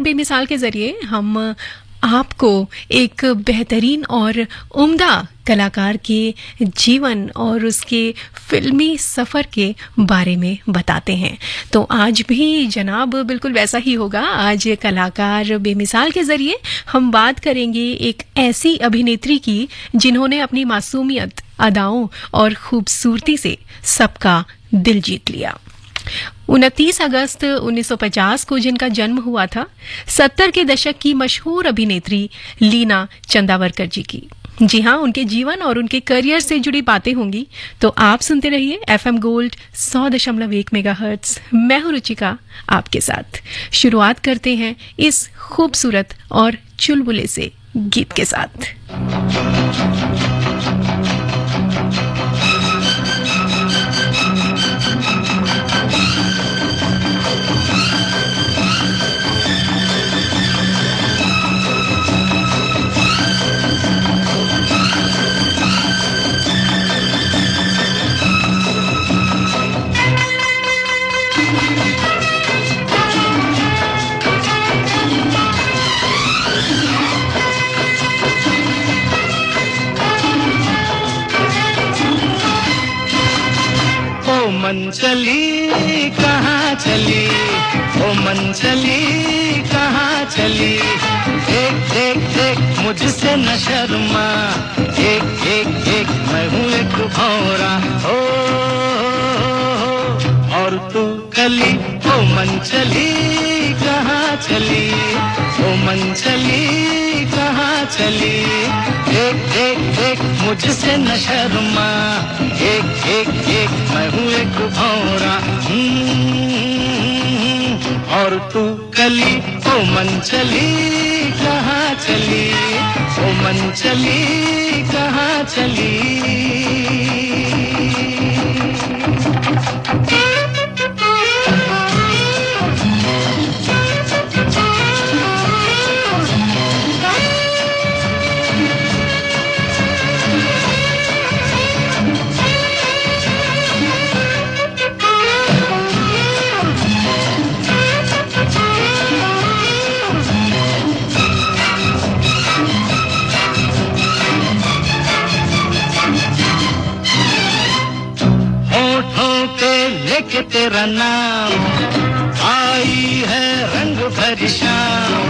बेमिसाल के ज़रिए हम आपको एक बेहतरीन और उम्दा कलाकार के जीवन और उसके फिल्मी सफ़र के बारे में बताते हैं। तो आज भी जनाब बिल्कुल वैसा ही होगा। आज कलाकार बेमिसाल के ज़रिए हम बात करेंगे एक ऐसी अभिनेत्री की जिन्होंने अपनी मासूमियत, अदाओं और खूबसूरती से सबका दिल जीत लिया। उनतीस अगस्त 1950 को जिनका जन्म हुआ था, सत्तर के दशक की मशहूर अभिनेत्री लीना चंदावरकर जी की। जी हाँ उनके जीवन और उनके करियर से जुड़ी बातें होंगी तो आप सुनते रहिए एफ़ एम गोल्ड सौ दशमलव एक मेगा हर्ट्स मैं हूँ रुचिका, आपके साथ। शुरुआत करते हैं इस खूबसूरत और चुलबुले से गीत के साथ। मन चली, कहाँ चली? ओ मन चली, कहाँ चली? एक देख देख, मुझसे न शर्मा। एक एक एक, मैं हूँ एक भौरा हो और तू कली, ओ मन चली, कहाँ चली? ओ मन चली, कहाँ चली? एक मुझसे न शर्मा। एक एक एक, मैं हूँ एक भौरा और तू कली, ओ मन चली, कहाँ चली? ओ मन चली, कहाँ चली? लेके तेरा नाम। आई है रंग भरी शाम।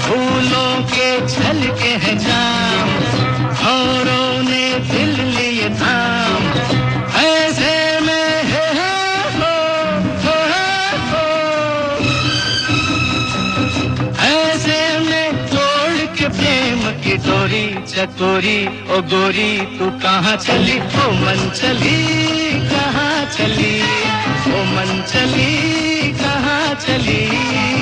फूलों के छल के हैं जाम। औरों ने दिल लिए थाम ऐसे में है, है हो, हो, हो, ऐसे में तोड़ के प्रेम की डोरी चकोरी ओ गोरी तू कहाँ चली? ओ मन चली कहाँ चली? ओ मन चली कहाँ चली?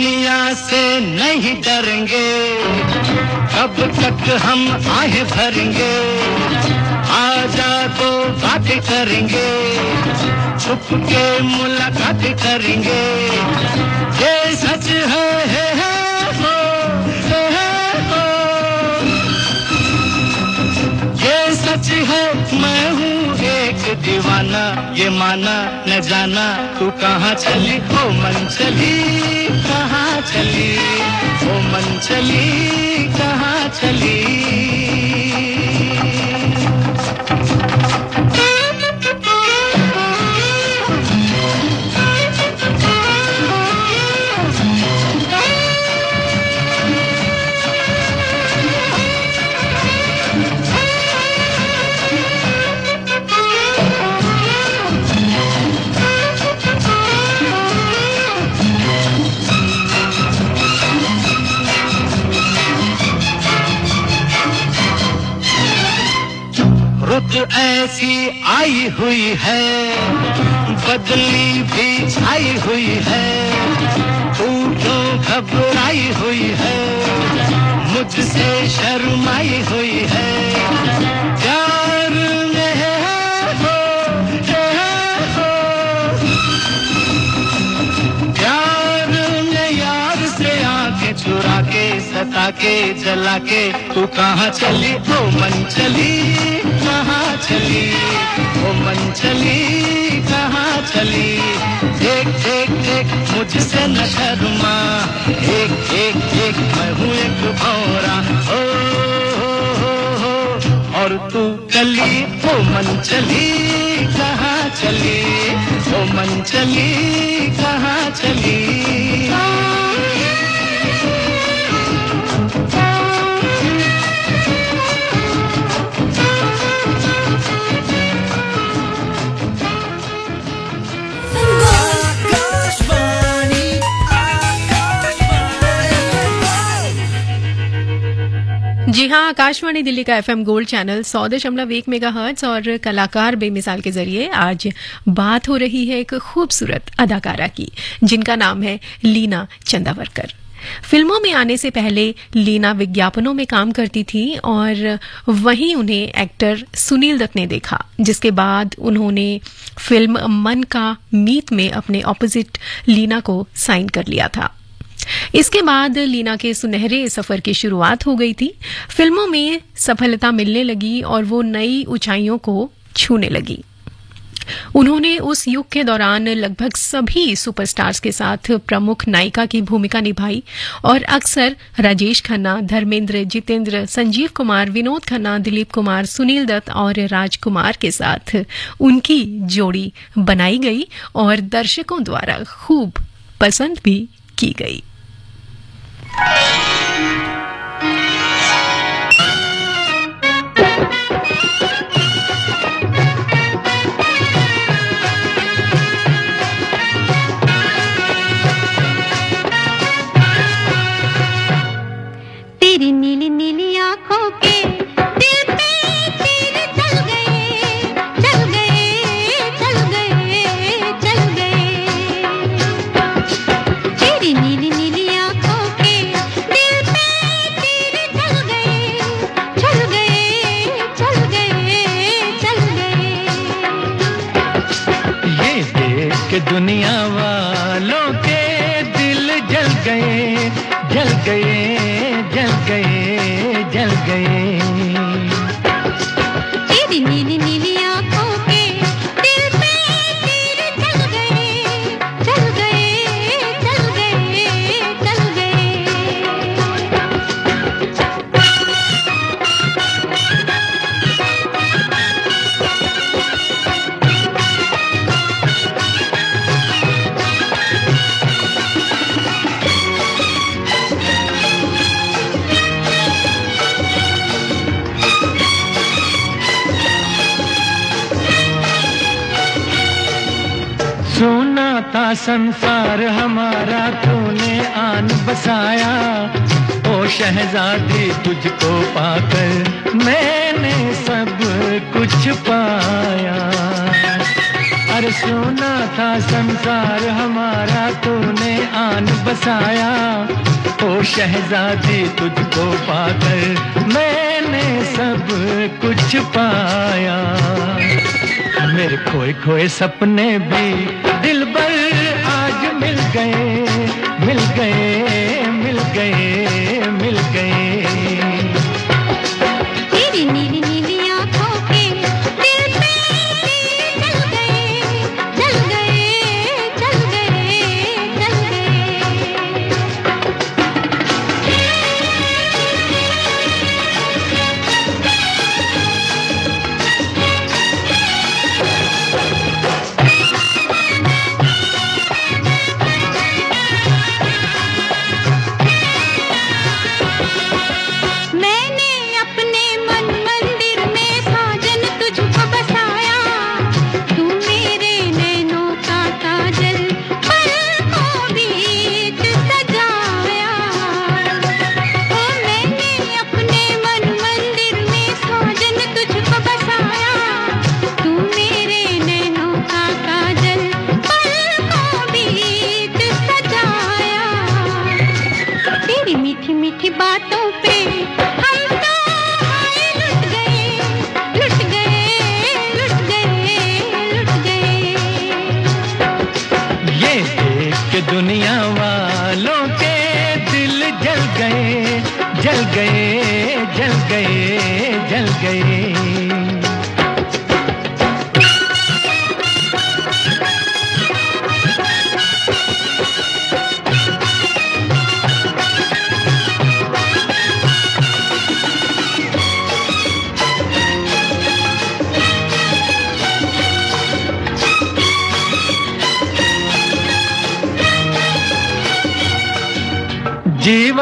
दुनिया से नहीं डरेंगे। कब तक हम आहे भरेंगे। आजा तो बात करेंगे। छुप के मुलाकात करेंगे। ये सच है, है, है हो, है, है हो। ये सच है मैं हूँ एक दीवाना। ये माना न जाना तू कहाँ चली? ओ मन चली चली ओ मन चली कहाँ चली? ऐसी आई हुई है, बदली भी छाई हुई है क्यों घबराई हुई है, मुझसे शर्माई हुई है। सता के जला के तू कहाँ चली? ओ मन चली, कहाँ चली? ओ मन चली, कहाँ चली? देख देख देख, मुझसे न शर्मा। एक एक एक मैं हूँ एक भौरा। ओ। और तू कली ओ मन चली, कहाँ चली? ओ मन चली, कहाँ चली? हाँ आकाशवाणी दिल्ली का एफएम गोल्ड चैनल सौ दशमलव एक मेगा हर्ट्ज और कलाकार बेमिसाल के ज़रिए आज बात हो रही है एक खूबसूरत अदाकारा की, जिनका नाम है लीना चंदावरकर। फ़िल्मों में आने से पहले लीना विज्ञापनों में काम करती थी और वहीं उन्हें एक्टर सुनील दत्त ने देखा, जिसके बाद उन्होंने फ़िल्म मन का मीत में अपने ऑपोजिट लीना को साइन कर लिया था। इसके बाद लीना के सुनहरे सफ़र की शुरुआत हो गई थी। फ़िल्मों में सफलता मिलने लगी और वो नई ऊंचाइयों को छूने लगी। उन्होंने उस युग के दौरान लगभग सभी सुपरस्टार्स के साथ प्रमुख नायिका की भूमिका निभाई और अक्सर राजेश खन्ना, धर्मेंद्र, जितेंद्र, संजीव कुमार, विनोद खन्ना, दिलीप कुमार, सुनील दत्त और राजकुमार के साथ उनकी जोड़ी बनाई गई और दर्शकों द्वारा खूब पसंद भी की गई। तेरी पाकर मैंने सब कुछ पाया। मेरे खोए खोए सपने भी दिल भर आज मिल गए मिल गए।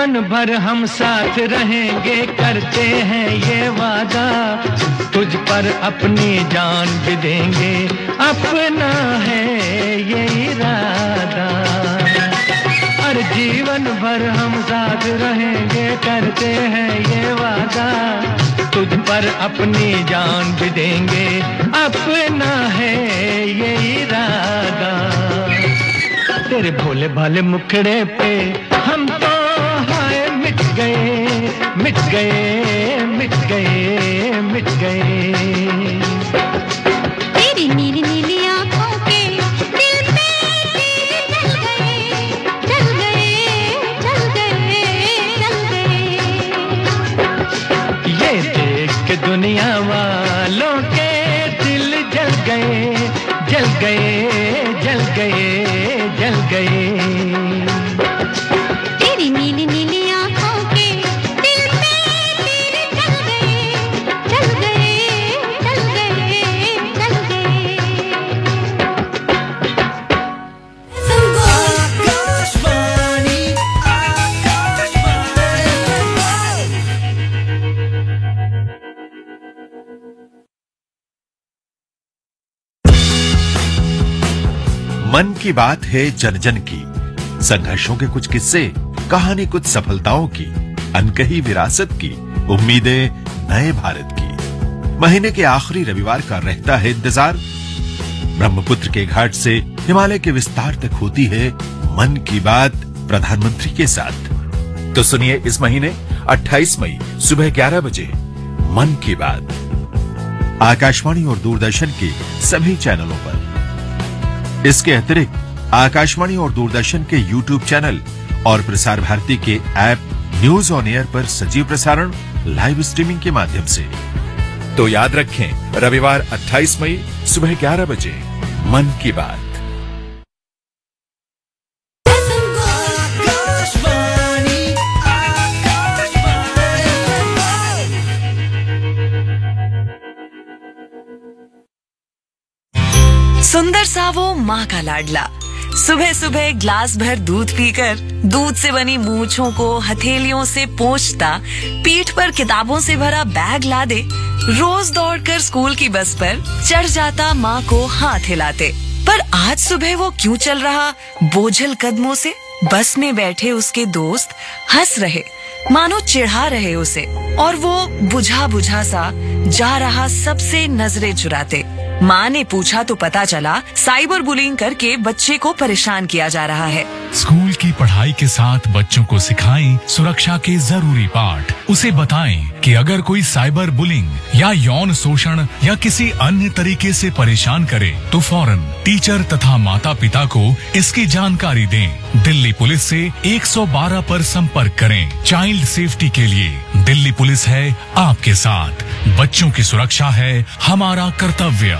जीवन भर हम साथ रहेंगे, करते हैं ये वादा। तुझ पर अपनी जान भी देंगे, अपना है ये इरादा। और जीवन भर हम साथ रहेंगे, करते हैं ये वादा। तुझ पर अपनी जान भी देंगे, अपना है ये इरादा। तेरे भोले भाले मुखड़े पे मिट गए मिट गए मिट गए। तेरी नीली नीली आँखों के दिल पे गए चल गए चल गए चल गए। ये देख के दुनिया मन की बात है जन जन की। संघर्षों के कुछ किस्से, कहानी कुछ सफलताओं की, अनकही विरासत की, उम्मीदें नए भारत की। महीने के आखिरी रविवार का रहता है इंतज़ार। ब्रह्मपुत्र के घाट से हिमालय के विस्तार तक होती है मन की बात प्रधानमंत्री के साथ। तो सुनिए इस महीने 28 मई, सुबह 11 बजे, मन की बात। आकाशवाणी और दूरदर्शन के सभी चैनलों पर। इसके अतिरिक्त, आकाशवाणी और दूरदर्शन के यूट्यूब चैनल और प्रसार भारती के ऐप न्यूज़ ऑन एयर पर सजीव प्रसारण लाइव स्ट्रीमिंग के माध्यम से। तो याद रखें, रविवार 28 मई, सुबह 11 बजे, मन की बात। सुंदर सा वो माँ का लाडला। सुबह सुबह ग्लास भर दूध पीकर, दूध से बनी मूछों को हथेलियों से पोंछता, पीठ पर किताबों से भरा बैग ला दे रोज दौड़कर स्कूल की बस पर चढ़ जाता माँ को हाथ हिलाते। पर आज सुबह वो क्यों चल रहा? बोझल कदमों से बस में बैठे उसके दोस्त हंस रहे। मानो चिढ़ा रहे उसे। और वो बुझा बुझा सा जा रहा सबसे नज़रें चुराते। माँ ने पूछा तो पता चला, साइबर बुलिंग करके बच्चे को परेशान किया जा रहा है। स्कूल की पढ़ाई के साथ बच्चों को सिखाएँ सुरक्षा के ज़रूरी पाठ। उसे बताएँ कि अगर कोई साइबर बुलिंग या यौन शोषण या किसी अन्य तरीके से परेशान करे तो फ़ौरन टीचर तथा माता पिता को इसकी जानकारी दें। दिल्ली पुलिस से 112 पर संपर्क करें। चाइल्ड सेफ्टी के लिए दिल्ली पुलिस है आपके साथ। बच्चों की सुरक्षा है हमारा कर्तव्य।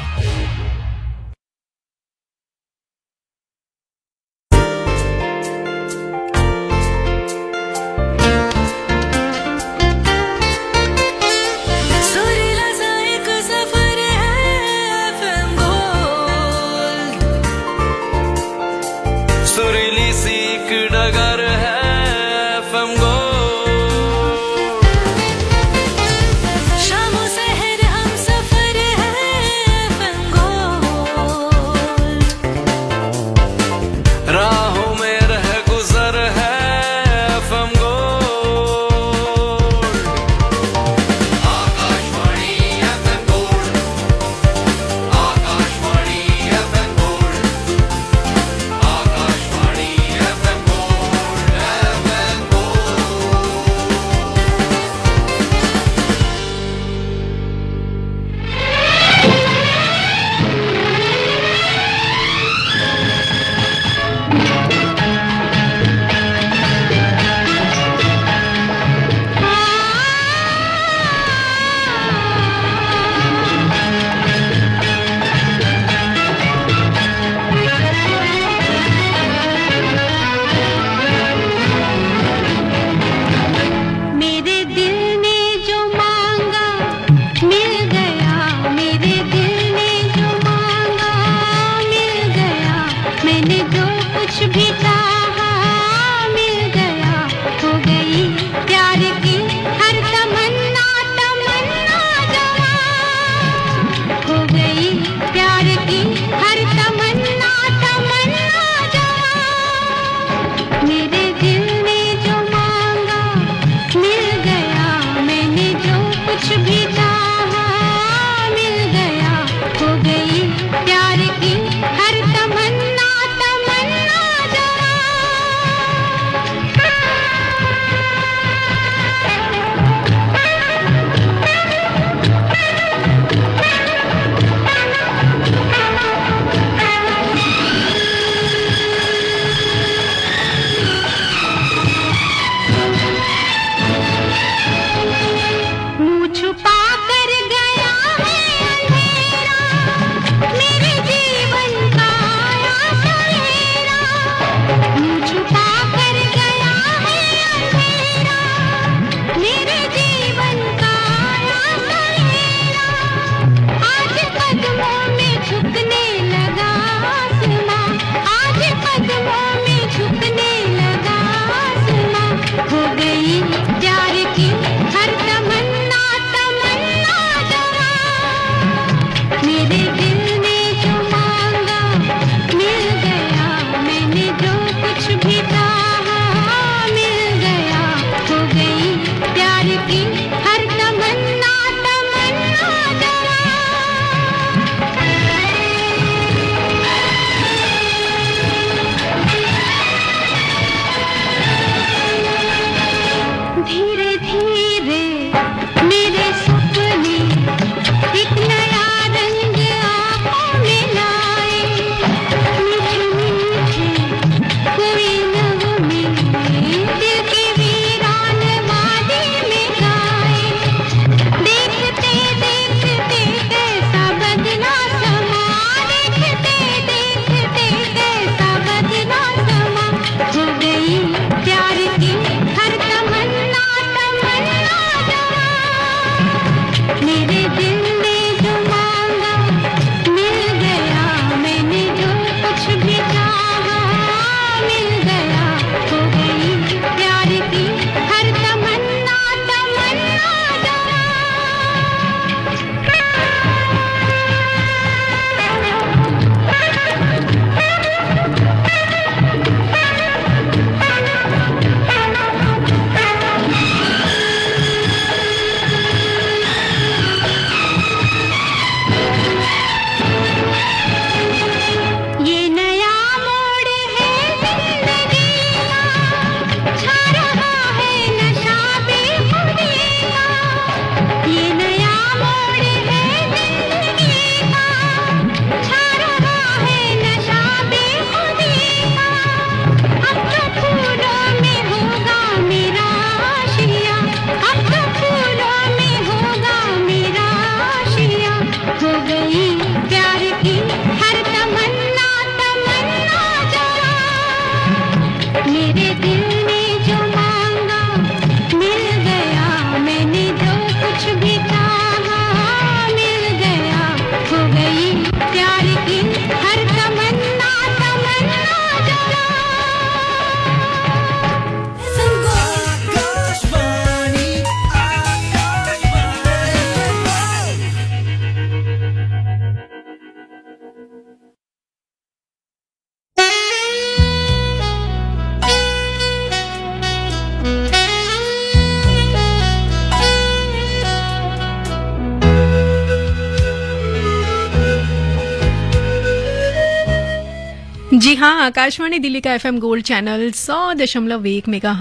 हाँ आकाशवाणी दिल्ली का एफएम गोल्ड चैनल सौ दशमलव एक मेगा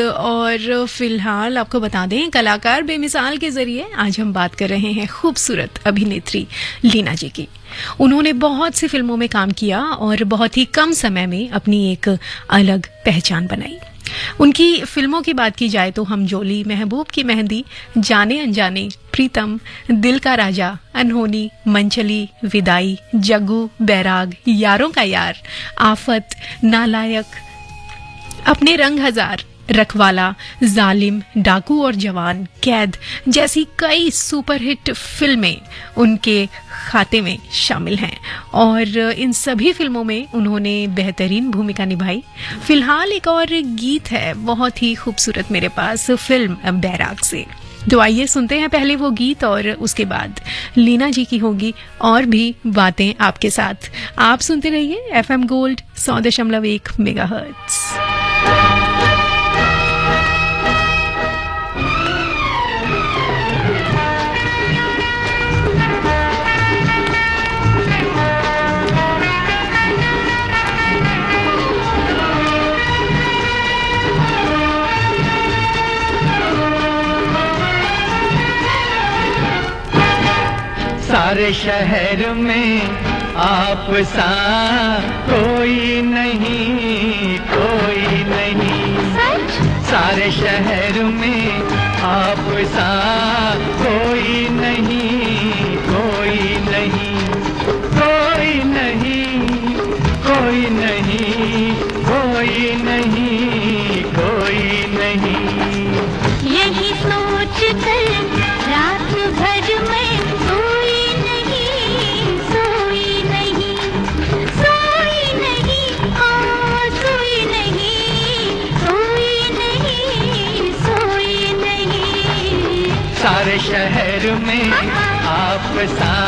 और फ़िलहाल आपको बता दें, कलाकार बेमिसाल के ज़रिए आज हम बात कर रहे हैं खूबसूरत अभिनेत्री लीना जी की। उन्होंने बहुत सी फ़िल्मों में काम किया और बहुत ही कम समय में अपनी एक अलग पहचान बनाई। उनकी फ़िल्मों की बात की जाए तो हम जोली, महबूब की मेहंदी, जाने अनजाने, प्रीतम, दिल का राजा, अनहोनी, मंचली, विदाई, जग्गू, बैराग, यारों का यार, आफत, नालायक, अपने रंग हज़ार। रखवाला, जालिम, डाकू और जवान, कैद जैसी कई सुपरहिट फ़िल्में उनके खाते में शामिल हैं। और इन सभी फ़िल्मों में उन्होंने बेहतरीन भूमिका निभाई। फ़िलहाल एक और गीत है, बहुत ही खूबसूरत मेरे पास, फ़िल्म बैराग से। तो आइए सुनते हैं पहले वो गीत और उसके बाद लीना जी की होगी और भी बातें आपके साथ। आप सुनते रहिए एफ़ एम गोल्ड सौ दशमलव एक मेगा सारे शहर में आप सा कोई नहीं कोई नहीं। सारे शहर में आप सा कोई नहीं में आप सा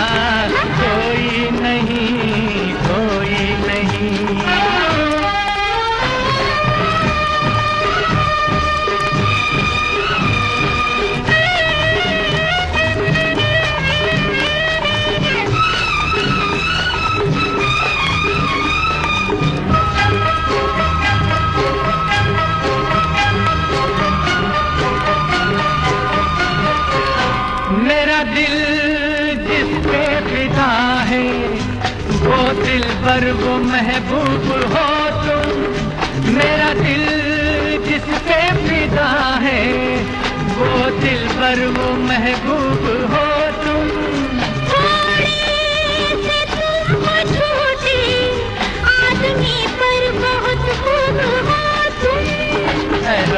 वो महबूब हो तुम। मेरा दिल जिस पे फिदा है वो दिल पर वो महबूब हो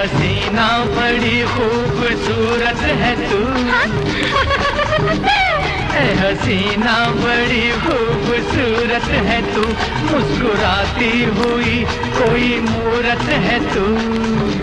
हसीना बड़ी खूबसूरत है तू। है। हसीना बड़ी खूबसूरत है तू। मुस्कुराती हुई कोई मूरत है तू।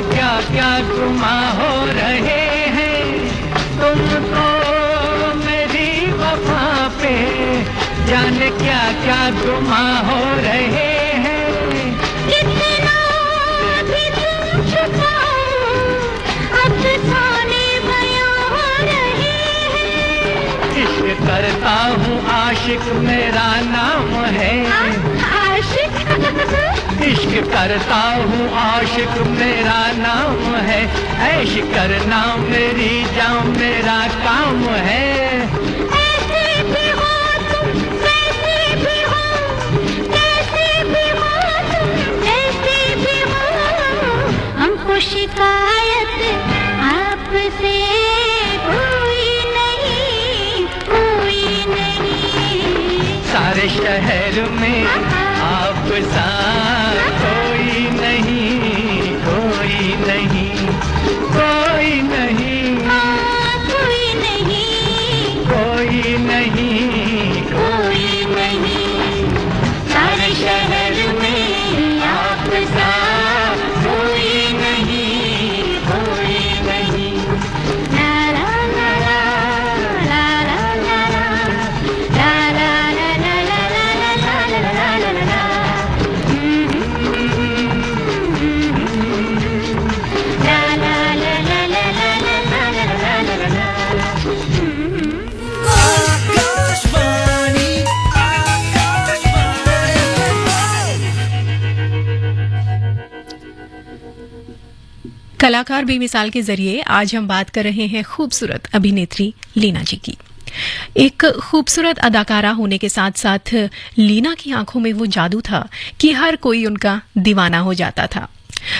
क्या क्या गुमा हो रहे हैं। तुमको मेरी वफा पे जाने क्या क्या गुमा हो रहे हैं। हो हैं करता हूँ आशिक मेरा नाम इश्क करता हूँ आशिक मेरा नाम है ऐश करना मेरी जान मेरा काम है। हो हो हो हो। शिकायत आपसे कोई नहीं कोई नहीं। सारे शहर में आप सा कलाकार बेमिसाल के ज़रिए आज हम बात कर रहे हैं खूबसूरत अभिनेत्री लीना जी की। एक खूबसूरत अदाकारा होने के साथ साथ लीना की आँखों में वो जादू था कि हर कोई उनका दीवाना हो जाता था।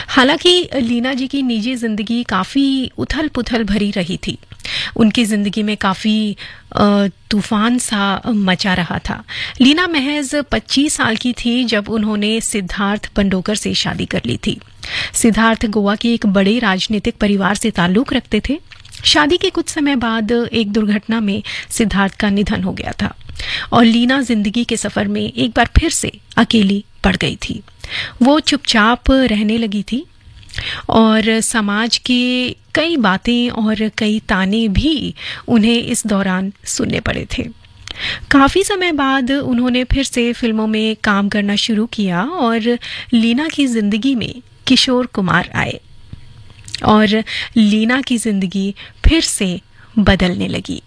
हालाँकि लीना जी की निजी ज़िंदगी काफ़ी उथल पुथल भरी रही थी। उनकी ज़िंदगी में काफ़ी तूफ़ान सा मचा रहा था। लीना महज 25 साल की थी जब उन्होंने सिद्धार्थ पंडोकर से शादी कर ली थी। सिद्धार्थ गोवा के एक बड़े राजनीतिक परिवार से ताल्लुक रखते थे। शादी के कुछ समय बाद एक दुर्घटना में सिद्धार्थ का निधन हो गया था और लीना ज़िंदगी के सफ़र में एक बार फिर से अकेली पड़ गई थी। वो चुपचाप रहने लगी थी और समाज की कई बातें और कई ताने भी उन्हें इस दौरान सुनने पड़े थे। काफ़ी समय बाद उन्होंने फिर से फ़िल्मों में काम करना शुरू किया और लीना की ज़िंदगी में किशोर कुमार आए और लीना की ज़िंदगी फिर से बदलने लगी।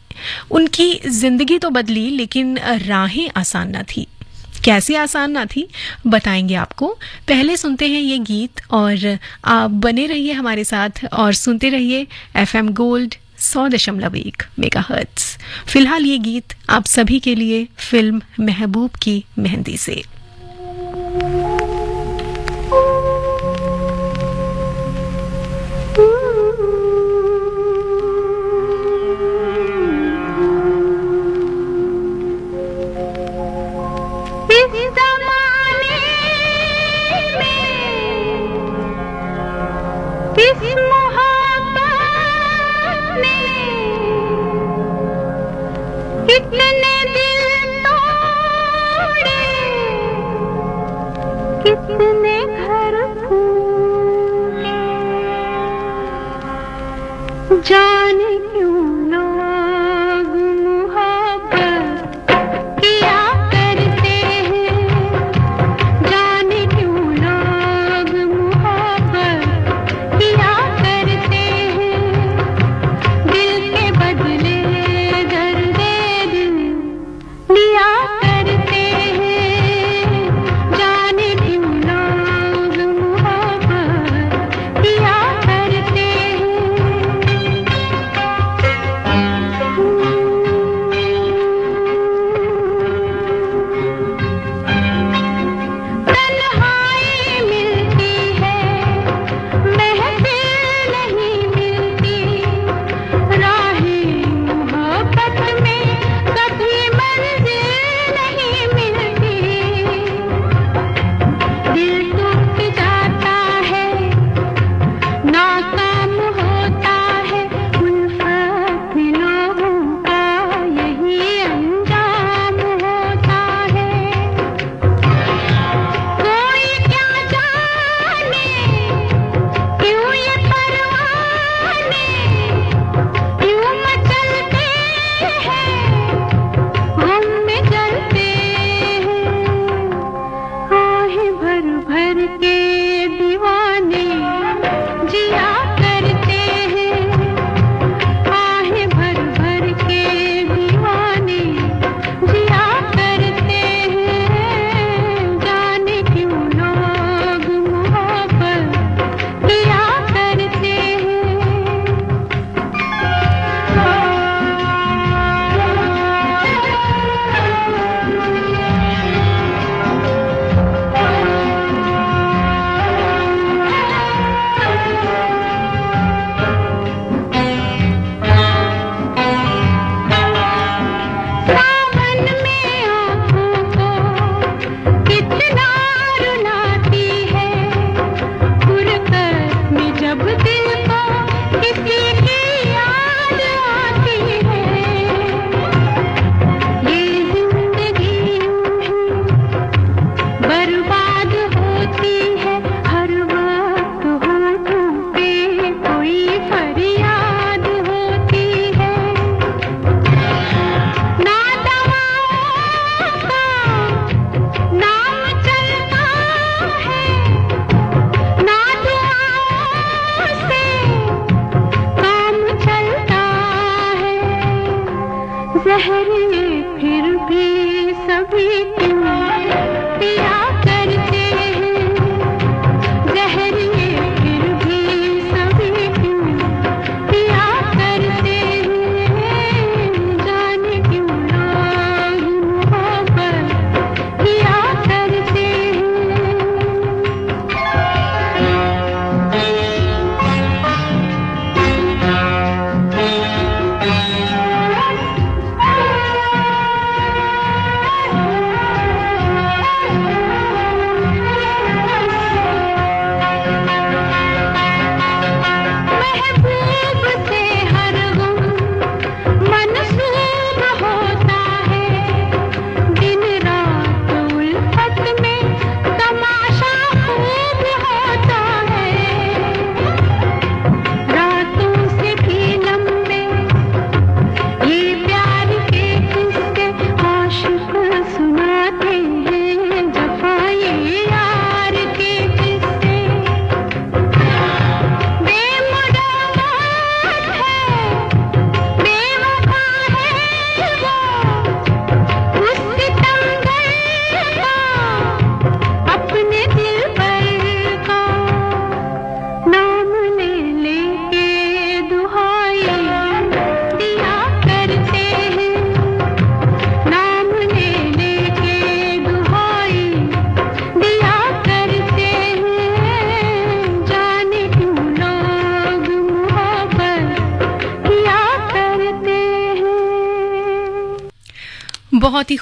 उनकी ज़िंदगी तो बदली, लेकिन राहें आसान न थी। कैसे आसान ना थी, बताएँगे आपको। पहले सुनते हैं ये गीत और आप बने रहिए हमारे साथ और सुनते रहिए एफ़ एम गोल्ड सौ दशमलव एक मेगा हर्ट्स फ़िलहाल ये गीत आप सभी के लिए फ़िल्म महबूब की मेहंदी से।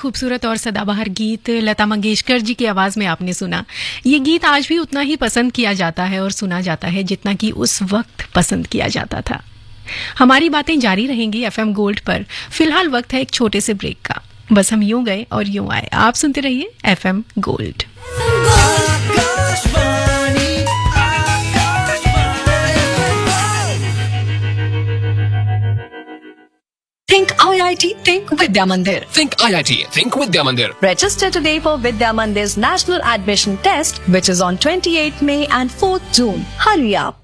खूबसूरत और सदाबहार गीत लता मंगेशकर जी की आवाज़ में आपने सुना। ये गीत आज भी उतना ही पसंद किया जाता है और सुना जाता है जितना कि उस वक्त पसंद किया जाता था। हमारी बातें जारी रहेंगी एफएम गोल्ड पर। फ़िलहाल वक्त है एक छोटे से ब्रेक का। बस हम यूँ गए और यूँ आए। आप सुनते रहिए FM gold. Think IIT, think Vidya Mandir. Think IIT, think Vidya Mandir. Register today for Vidya Mandir's national admission test, which is on 28th May and 4th June. Hurry up.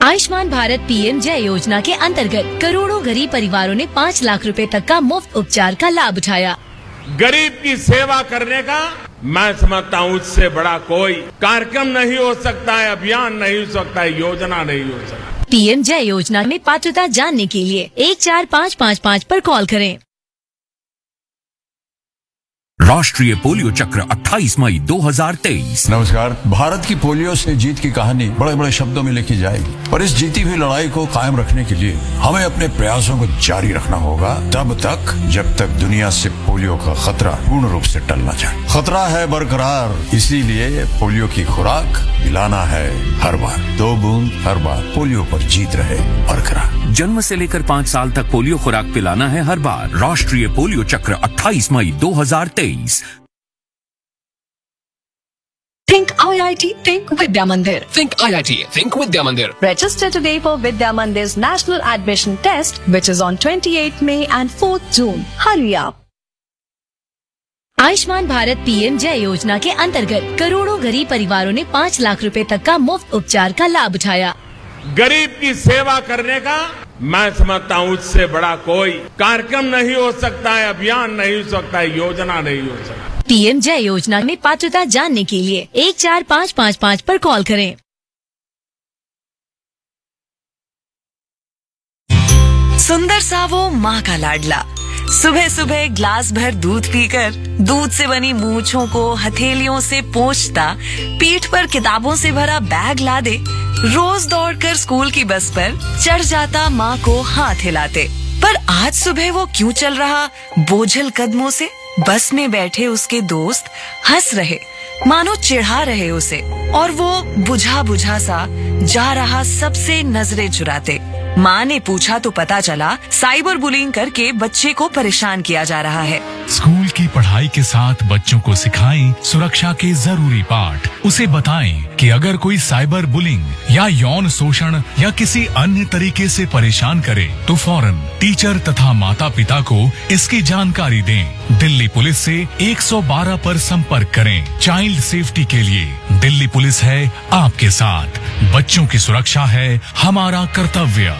Ayushman Bharat PM Jay Yojana के अंतर्गत करोड़ों गरीब परिवारों ने पाँच लाख रुपए तक का मुफ़्त उपचार का लाभ उठाया गरीब की सेवा करने का मैं समझता हूँ उससे बड़ा कोई कार्यक्रम नहीं हो सकता है अभियान नहीं हो सकता है योजना नहीं हो सकता पीएम जय योजना में पात्रता जानने के लिए एक चार पाँच पाँच पाँच आरोप कॉल करें। राष्ट्रीय पोलियो चक्र 28 मई 2023 नमस्कार। भारत की पोलियो से जीत की कहानी बड़े बड़े शब्दों में लिखी जाएगी। पर इस जीती हुई लड़ाई को कायम रखने के लिए हमें अपने प्रयासों को जारी रखना होगा। तब तक जब तक दुनिया से पोलियो का खतरा पूर्ण रूप से टलना जाए। खतरा है बरकरार। इसीलिए पोलियो की खुराक दिलाना है हर बार। दो बूंद हर बार पोलियो पर जीत रहे बरकरार। जन्म से लेकर पाँच साल तक पोलियो खुराक पिलाना है हर बार। राष्ट्रीय पोलियो चक्र 28 मई 2023 Think IIT, think Vidya Mandir. Think IIT, think Vidya Mandir. Register today for Vidya Mandir's national admission test, which is on 28th May and 4th June. Hurry up. Ayushman Bharat PM Jay Yojana के अंतर्गत करोड़ों गरीब परिवारों ने पाँच लाख रुपए तक का मुफ़्त उपचार का लाभ उठाया गरीब की सेवा करने का मैं समझता हूँ उससे बड़ा कोई कार्यक्रम नहीं हो सकता है, अभियान नहीं हो सकता है, योजना नहीं हो सकता। पीएम जय योजना में पात्रता जानने के लिए एक चार पाँच पाँच पाँच पर कॉल करें। सुंदर सा वो माँ का लाडला। सुबह सुबह ग्लास भर दूध पीकर, दूध से बनी मूछों को हथेलियों से पोंछता, पीठ पर किताबों से भरा बैग ला दे रोज दौड़कर स्कूल की बस पर चढ़ जाता माँ को हाथ हिलाते। पर आज सुबह वो क्यों चल रहा? बोझल कदमों से बस में बैठे उसके दोस्त हंस रहे। मानो चिढ़ा रहे उसे, और वो बुझा बुझा सा जा रहा सबसे नज़रें चुराते। माँ ने पूछा तो पता चला, साइबर बुलिंग करके बच्चे को परेशान किया जा रहा है। स्कूल की पढ़ाई के साथ बच्चों को सिखाएँ, सुरक्षा के ज़रूरी पाठ। उसे बताएँ कि अगर कोई साइबर बुलिंग या यौन शोषण या किसी अन्य तरीके से परेशान करे तो फ़ौरन टीचर तथा माता पिता को इसकी जानकारी दें। दिल्ली पुलिस से 112 पर संपर्क करें। चाइल्ड सेफ्टी के लिए दिल्ली पुलिस है आपके साथ। बच्चों की सुरक्षा है हमारा कर्तव्य।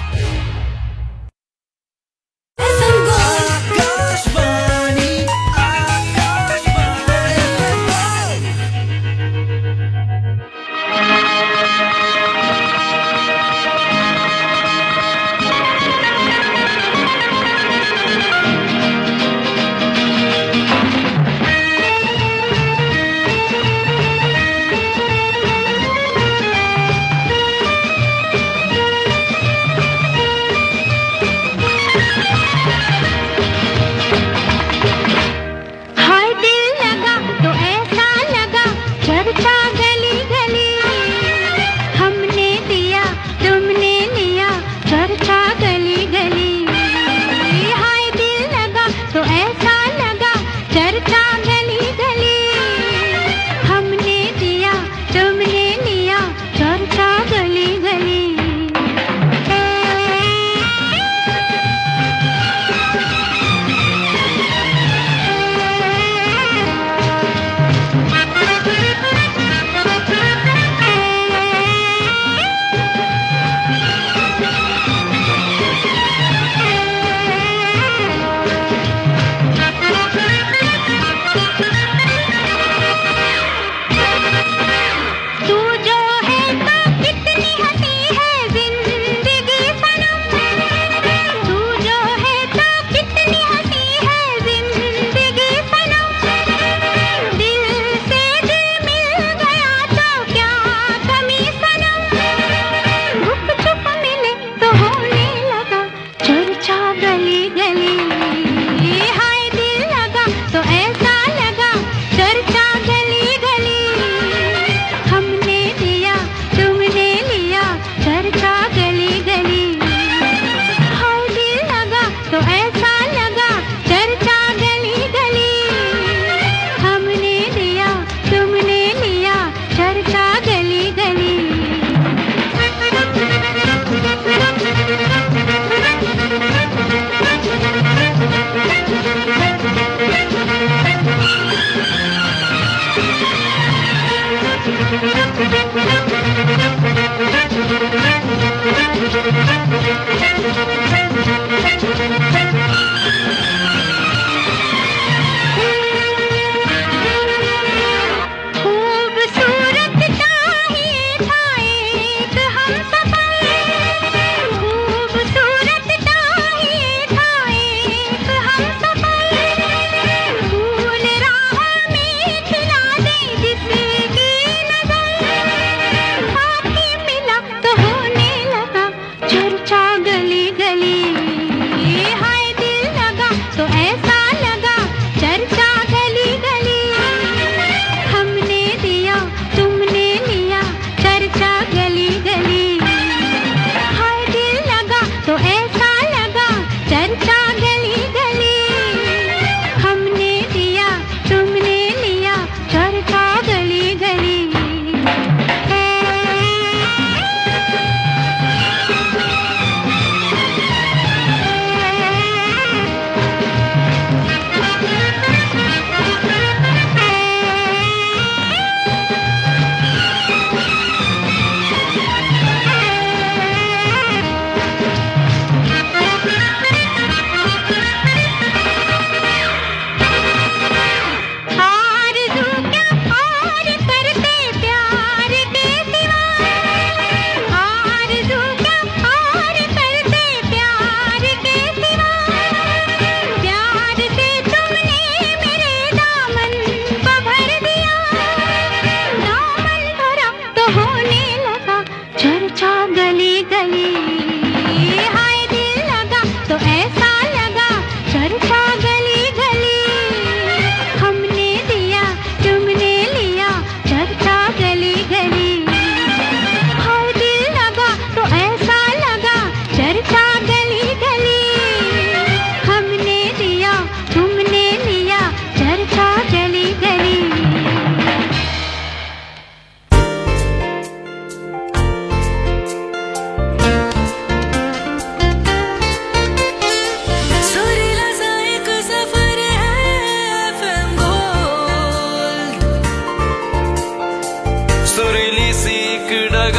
ಕಿಡಗ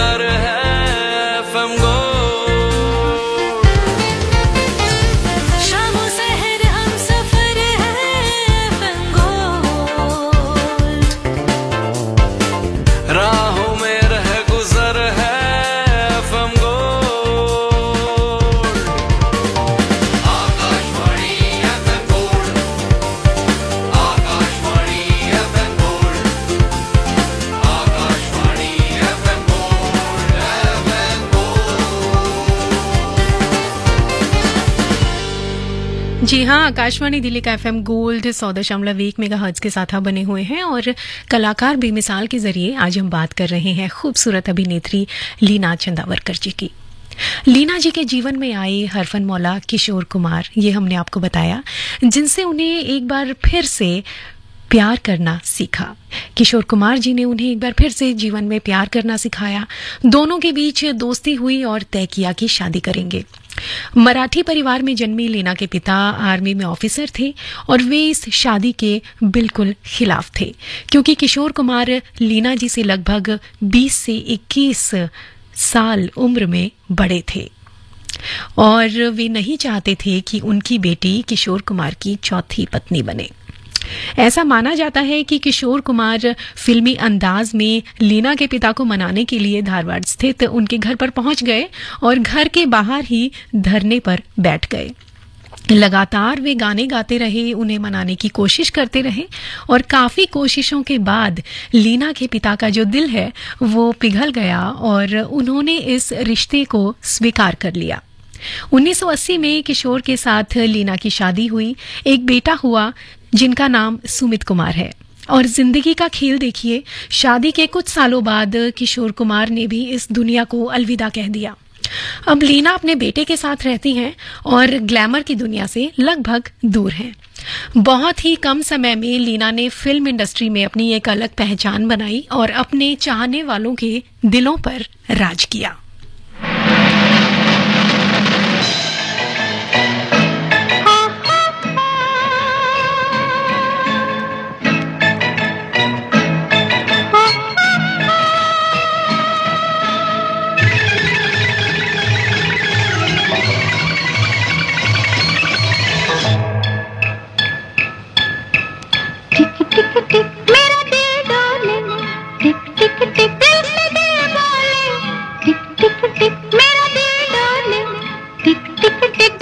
हाँ आकाशवाणी दिल्ली का एफएम गोल्ड सौ दशमलव एक मेगा हर्ट्ज के साथ बने हुए हैं और कलाकार बेमिसाल के ज़रिए आज हम बात कर रहे हैं खूबसूरत अभिनेत्री लीना चंदावरकर जी की। लीना जी के जीवन में आए हरफन मौला, किशोर कुमार, ये हमने आपको बताया, जिनसे उन्हें एक बार फिर से प्यार करना सीखा। किशोर कुमार जी ने उन्हें एक बार फिर से जीवन में प्यार करना सिखाया। दोनों के बीच दोस्ती हुई और तय किया कि शादी करेंगे। मराठी परिवार में जन्मी लीना के पिता आर्मी में ऑफिसर थे और वे इस शादी के बिल्कुल खिलाफ थे, क्योंकि किशोर कुमार लीना जी से लगभग 20 से 21 साल उम्र में बड़े थे। और वे नहीं चाहते थे कि उनकी बेटी किशोर कुमार की चौथी पत्नी बने। ऐसा माना जाता है कि किशोर कुमार फिल्मी अंदाज में लीना के पिता को मनाने के लिए धारवाड़ स्थित उनके घर पर पहुँच गए और घर के बाहर ही धरने पर बैठ गए। लगातार वे गाने गाते रहे, उन्हें मनाने की कोशिश करते रहे और काफ़ी कोशिशों के बाद लीना के पिता का जो दिल है, वो पिघल गया और उन्होंने इस रिश्ते को स्वीकार कर लिया। 1980 में किशोर के साथ लीना की शादी हुई। एक बेटा हुआ जिनका नाम सुमित कुमार है। और ज़िंदगी का खेल देखिए, शादी के कुछ सालों बाद किशोर कुमार ने भी इस दुनिया को अलविदा कह दिया। अब लीना अपने बेटे के साथ रहती हैं और ग्लैमर की दुनिया से लगभग दूर हैं। बहुत ही कम समय में लीना ने फ़िल्म इंडस्ट्री में अपनी एक अलग पहचान बनाई और अपने चाहने वालों के दिलों पर राज किया। टिक टिक